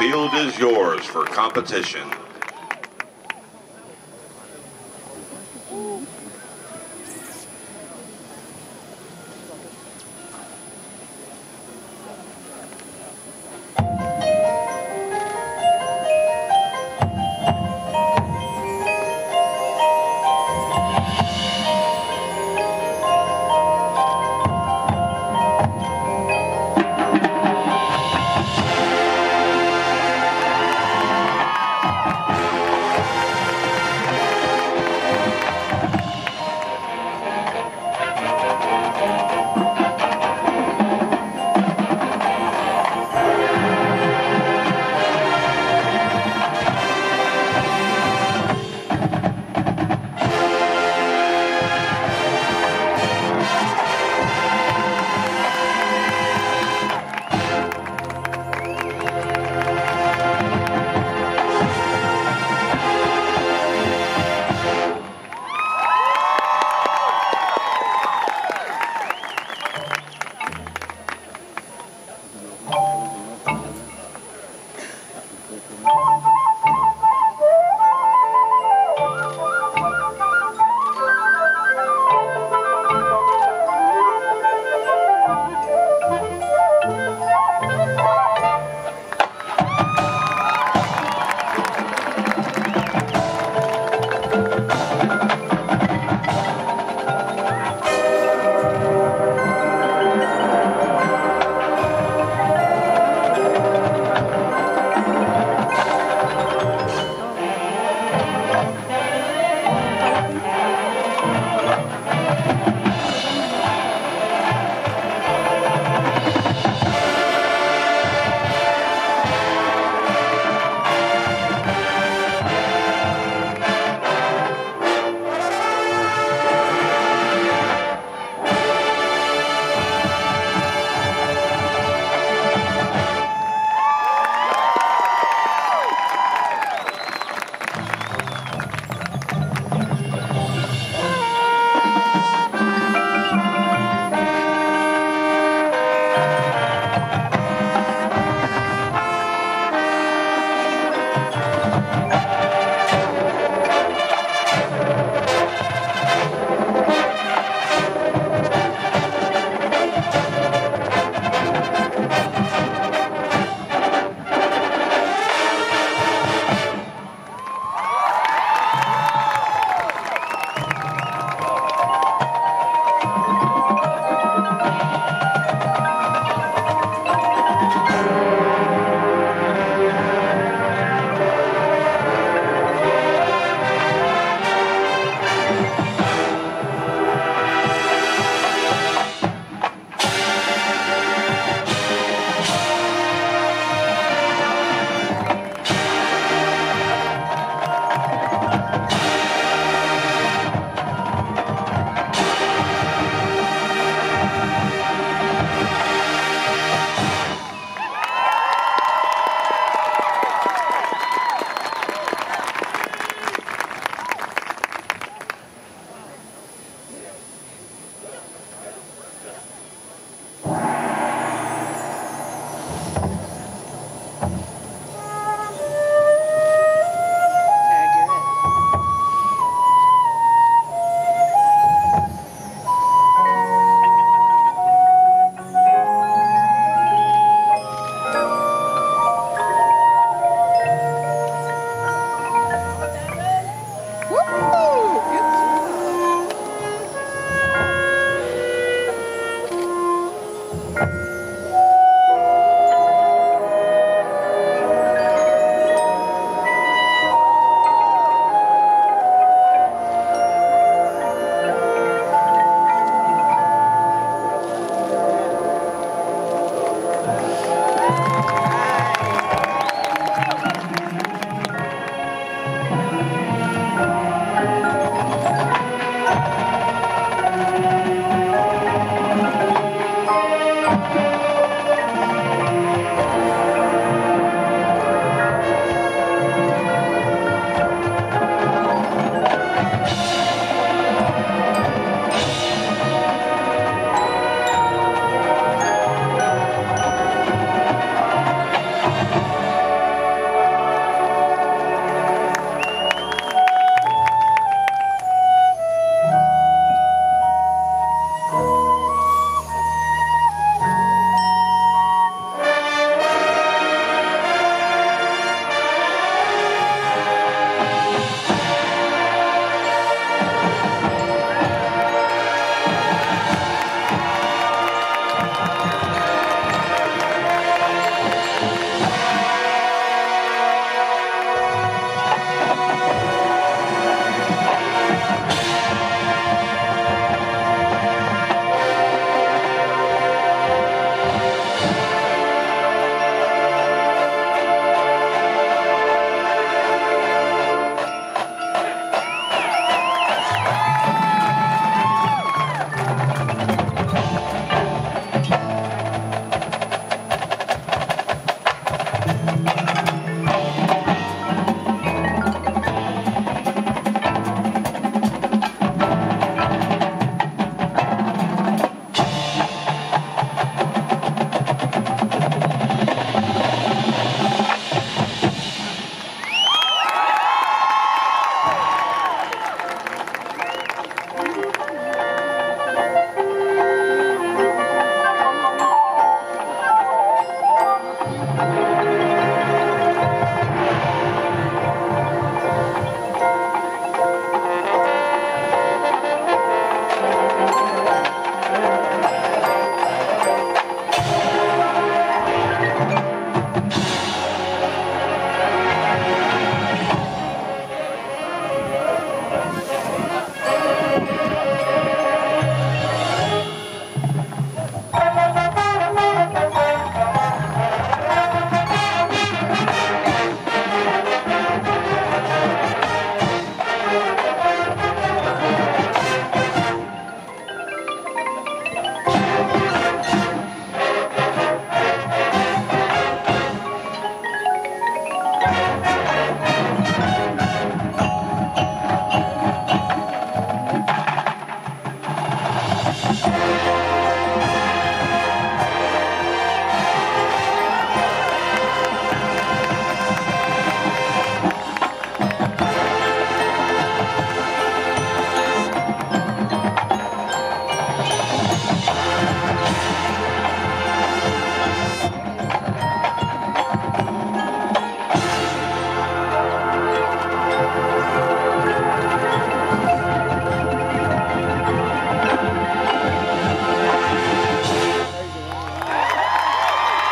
field is yours for competition.